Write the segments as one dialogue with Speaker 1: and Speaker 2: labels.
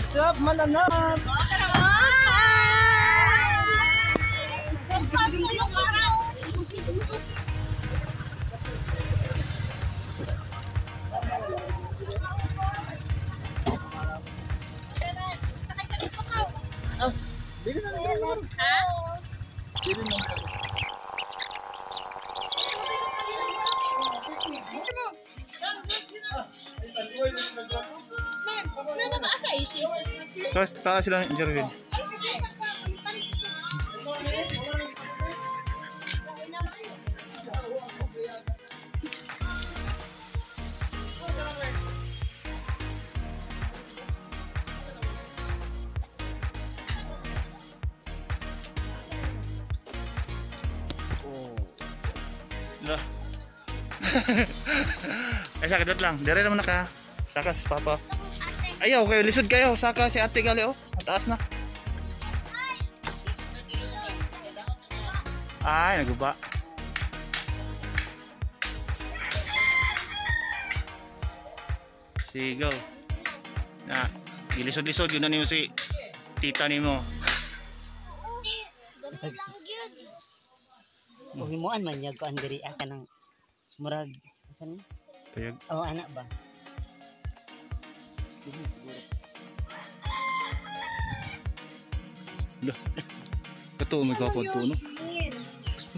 Speaker 1: What's up, mananap? Bili na lang.
Speaker 2: Tapos taas sila ng Jervin. Ay, saka dot lang. Dire naman na ka. Saka si Papa. Ayaw kayo, lisod kayo. Saka si ate gali oh. Mataas na. Ay, naguba. Sige, go. Na, gilisod-lisod yun na niyo si tita ni mo.
Speaker 3: Uhimuan man yag ko ang diri ka ng murag san
Speaker 2: Payag.
Speaker 3: oh anak ba Dili siguro
Speaker 2: Kato, may kapag to, no?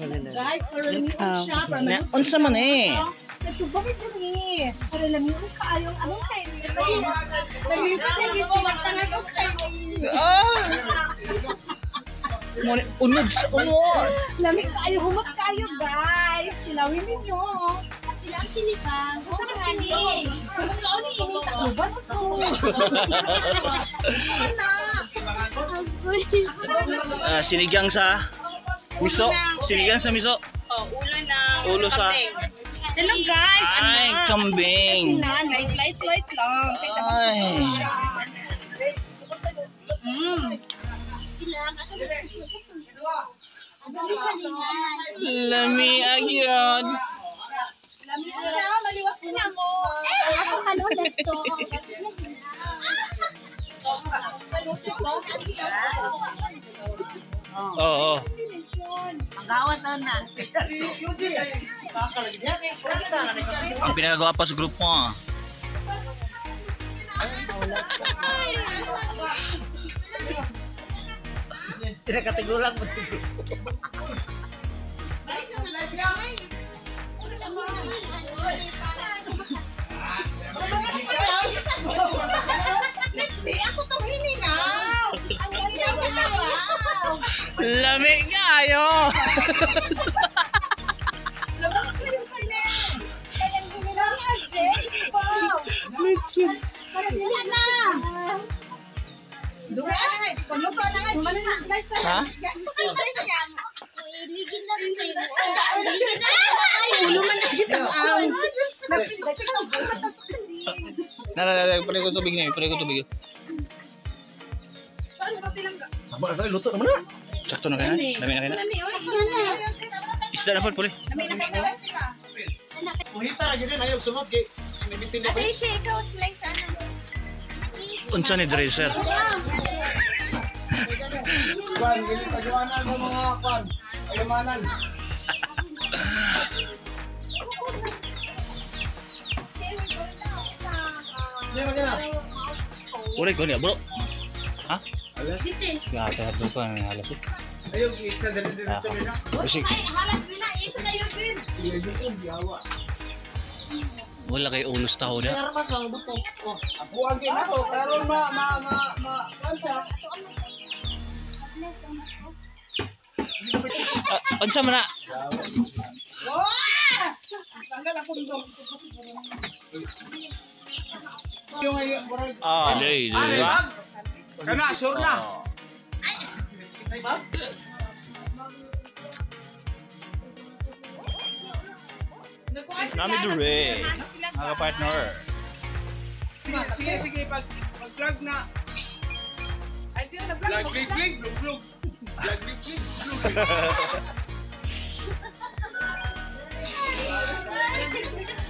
Speaker 1: Guys, para lang yung shop.
Speaker 3: unsa man eh
Speaker 1: Nagsubakit kami. Para lang yung kaayong anong kayo. Nalipot na gito. Nagtangan ko kayo.
Speaker 2: Ah! Muna, unod sa unod.
Speaker 1: Lamig kayo. Humot kayo, guys. Silawin ninyo.
Speaker 4: Silang sinigang. Sa kani.
Speaker 1: Ano takluban ito?
Speaker 2: Ah, sinigang sa miso. Sinigang sa miso.
Speaker 4: Oh, ulo na.
Speaker 2: Ulo sa
Speaker 1: Hello, guys.
Speaker 2: ay kambing.
Speaker 1: Na, light, light, light lang.
Speaker 2: Ay.
Speaker 1: Mm.
Speaker 2: Lami agyon.
Speaker 1: Siya. Maliwas niya mo.
Speaker 4: Ako kalulas to.
Speaker 2: Oo. Oh,
Speaker 4: Magawas daw na.
Speaker 2: Ang pinagagawa pa sa group mo. ah.
Speaker 3: tinakatigulang mo siguro
Speaker 1: Let's see. Ako to hiningaw. Ang hiningaw ko na ba?
Speaker 2: Lami kayo.
Speaker 1: Labas ko yung kanya. Kaya ang hiningaw ni Ajay. Wow.
Speaker 2: Litson.
Speaker 1: Parang na. Duga na nga. Slice na.
Speaker 2: Ha?
Speaker 1: Ulo man na kita ang. Napit-napit ang mata sa kanin.
Speaker 2: Nalala, pare ko tubig na, pare ko tubig.
Speaker 1: Saan ba bilang ka?
Speaker 5: Tama na, luto naman na.
Speaker 2: Sakto na kayo. Dami na kayo. na. Isda na po, puli.
Speaker 5: Mahita ra gyud ayaw sumot kay sinibitin na
Speaker 4: Ate, siya, ikaw slice ano.
Speaker 2: Unsa ni dre, sir?
Speaker 5: kwan dili kajuanan ng mga kwan. Ayamanan.
Speaker 2: Uri ko niya, bro. Ha?
Speaker 5: Alas.
Speaker 2: Ya, tayo po pa ng halas.
Speaker 5: Ayaw isa dali
Speaker 2: Ah.
Speaker 5: sa mina.
Speaker 2: Kasi
Speaker 1: Halat nila, isa kayo din.
Speaker 5: Iya dito biyawa.
Speaker 2: wala kay ulos tao na.
Speaker 3: Armas mga buto. Oh.
Speaker 5: Ako ang ginako karon ma ma ma ma kansa.
Speaker 2: Ah, unsa man na?
Speaker 1: Oh! Tanggal ang kundong.
Speaker 5: Yung ay murag.
Speaker 2: Ah,
Speaker 5: Ah,
Speaker 2: dili.
Speaker 5: di ba? Kana sure na.
Speaker 2: Nami dure. Mga partner.
Speaker 5: Sige, sige, sige pag pag vlog na. Vlog big big vlog vlog. Vlog big big vlog.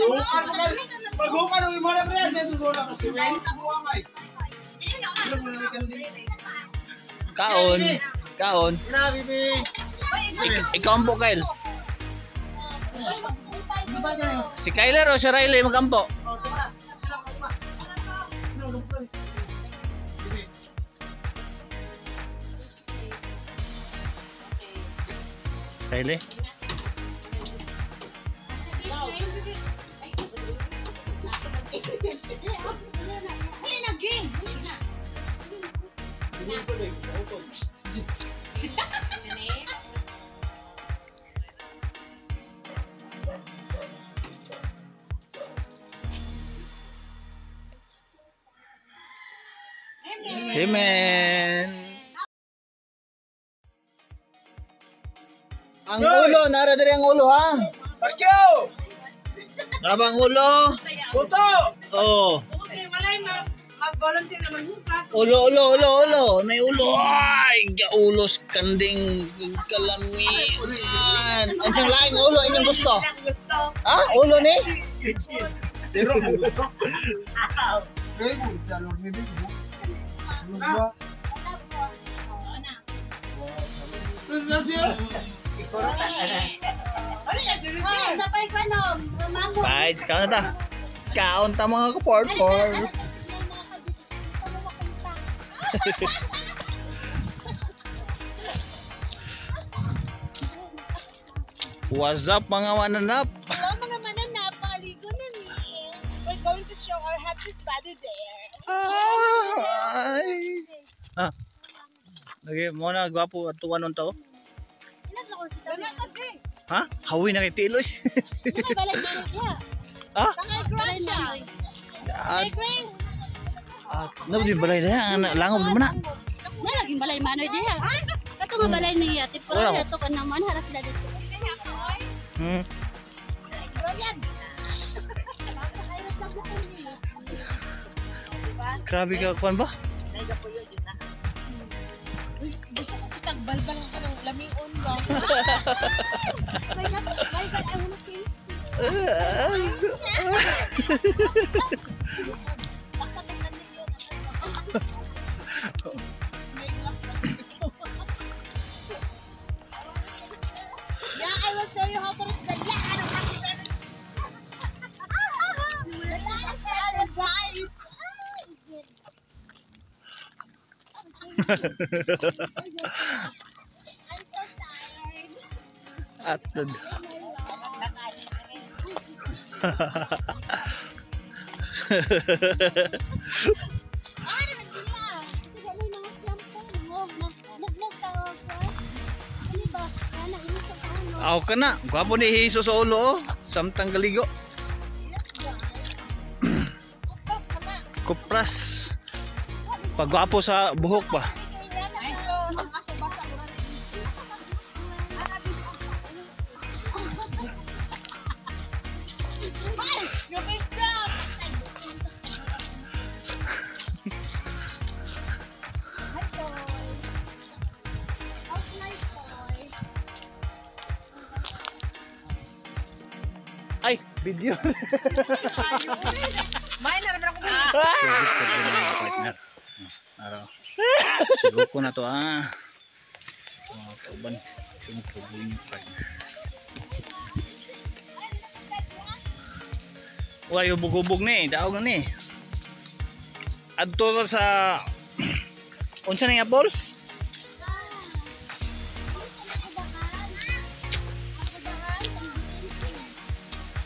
Speaker 5: nito. Paghukan ng imara pre sa siguro ka si Wen.
Speaker 2: Kaon. Kaon.
Speaker 5: Grabe be.
Speaker 2: Ik- ikaw ang po, Kyle. Si Kyler o si Riley magampo?
Speaker 5: Oh, pa. Ano, lungkol. Sige.
Speaker 2: Riley? Amen. Ang ulo, nara diri ang ulo ha.
Speaker 5: Pakyo!
Speaker 2: Nabang ulo.
Speaker 5: Puto!
Speaker 2: Oh.
Speaker 1: Okay, walay mag mag-volunteer naman hukas.
Speaker 2: Ulo, ulo, ulo, ulo. May ulo. Ay, ulos kanding kalamian. Ang siyang laing ulo, inyong gusto.
Speaker 1: Gusto.
Speaker 2: Ha? Ulo ni?
Speaker 5: Pero. Ano ba? Ano siya?
Speaker 1: Ano yan,
Speaker 4: Oh, sapay ka no. Mango.
Speaker 2: Bites, kaon na ta. Kaon ta mga kaporpor. What's up mga mananap?
Speaker 1: Hello mga mananap, mga ligo na ni. We're going to show our happy body there.
Speaker 2: Ay. Ah. Lagi mo na gwapo at tuwanon to.
Speaker 1: Wala kasi.
Speaker 2: Ha? Hawi na kay Tiloy. ha?
Speaker 1: Tangay Gracia.
Speaker 2: At,
Speaker 1: Hey Grace.
Speaker 2: at nabdi balay na ang langob naman na.
Speaker 4: Na lagi balay manoy diya. Kato nga balay niya. Tipo
Speaker 2: Wala.
Speaker 4: to kan naman harap sila dito.
Speaker 2: Hmm.
Speaker 1: Brian.
Speaker 2: Grabe ka kuan ba?
Speaker 1: Gusto Balbalan ka ng lamion ba? May balbal, I wanna taste Yeah, I will show you how to reach the
Speaker 4: yeah, I will buy it. Sa ulo.
Speaker 2: Aw ka na. Gwapo ni Hiso sa ulo oh. Samtang galigo. Kupras. Pagwapo sa buhok ba? Video.
Speaker 1: May naman ako ba?
Speaker 2: Sugod sa mga partner. Araw. Sugod ko na to ah. Mga kauban. Sugod ko yung partner. Wala yung bugubog ni, daog na ni. Adto to sa unsa na nga balls?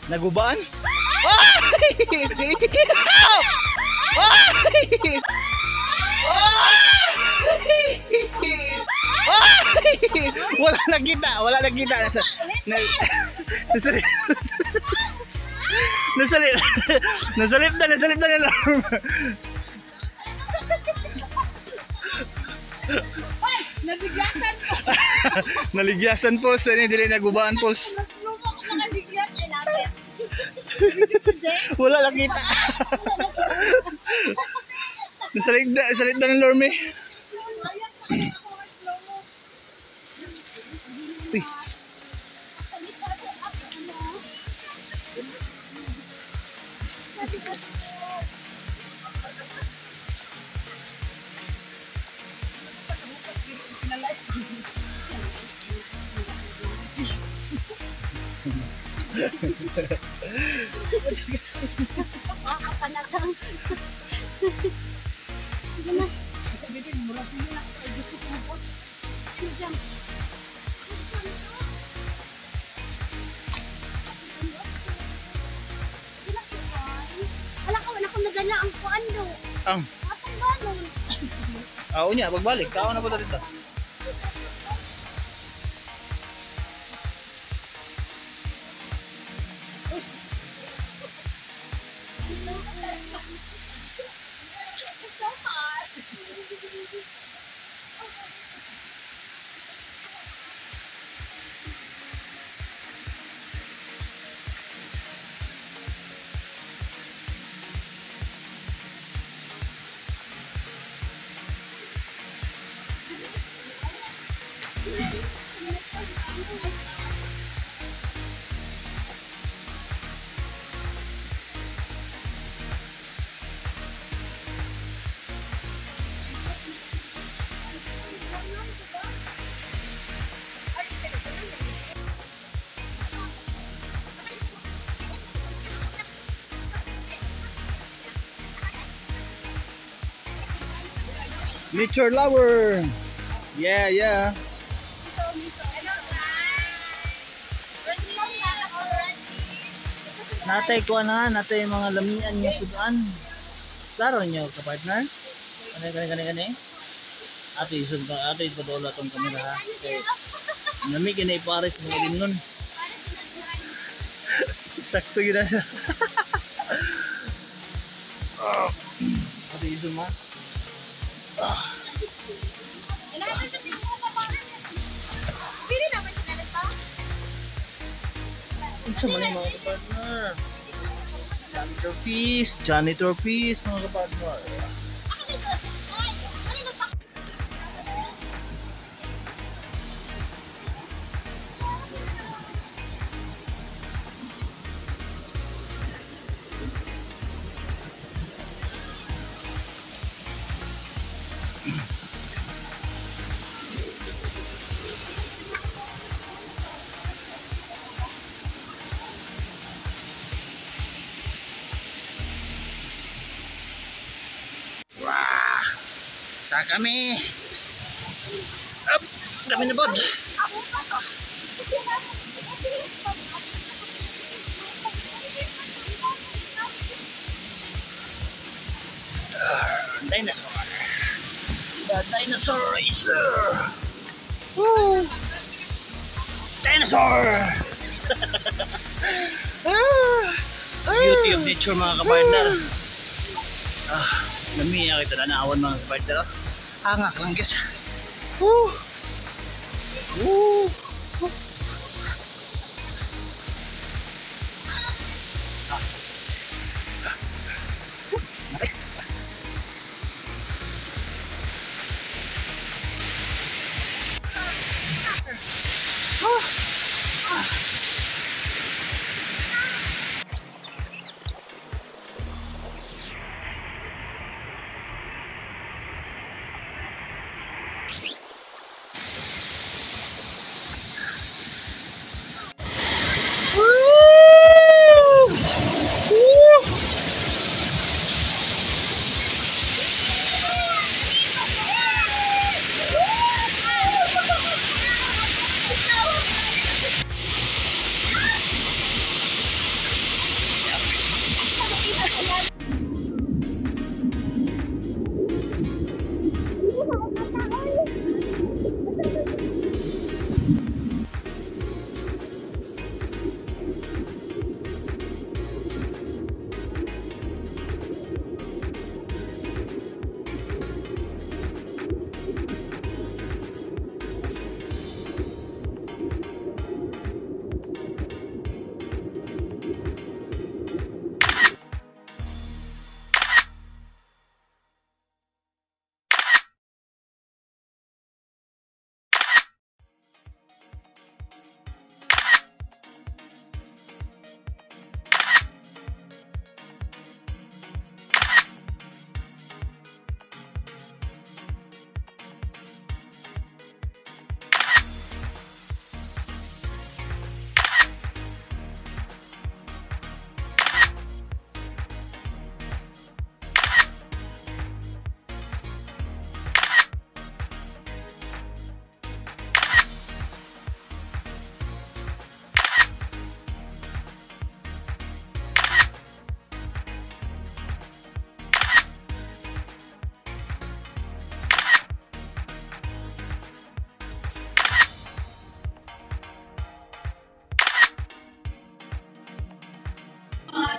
Speaker 2: Nagubaan? Ay! Ay! Ay! Wala nakita, wala nakita. Nasa, na, nasalip. nasalip. Nasalip na, nasalip na nila.
Speaker 1: Nabigyasan ko.
Speaker 2: Naligyasan po sa dili nagubaan po. Wala nakita. nasalip na, nasalip na ng Lorme.
Speaker 4: Wala ka, wala ko nagala ang kuando.
Speaker 2: Ang,
Speaker 4: Atong ganon.
Speaker 2: ah, unya, pagbalik. Kao na po ta dito. Nature lover. Yeah, yeah. Natay ko na, natay mga lamian niya sudan. Klaro niyo ka partner? Kani kani kani kani. Ate isod ka, ate ipadola tong kamera ha. Kay nami kini ipares mga limnon. Sakto yun na siya. Ate isod ma. Unsa man mga partner? Janitor fees, janitor fees mga partner. Sa kami. Up, kami na bod. Dinosaur. The dinosaur racer. Woo! Dinosaur! Beauty of nature mga kapartner. Ah, namiya kita na naawan mga kapartner. Angak lang yun. Woo! Woo!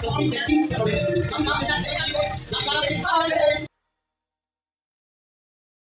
Speaker 5: अच्छा अच्छा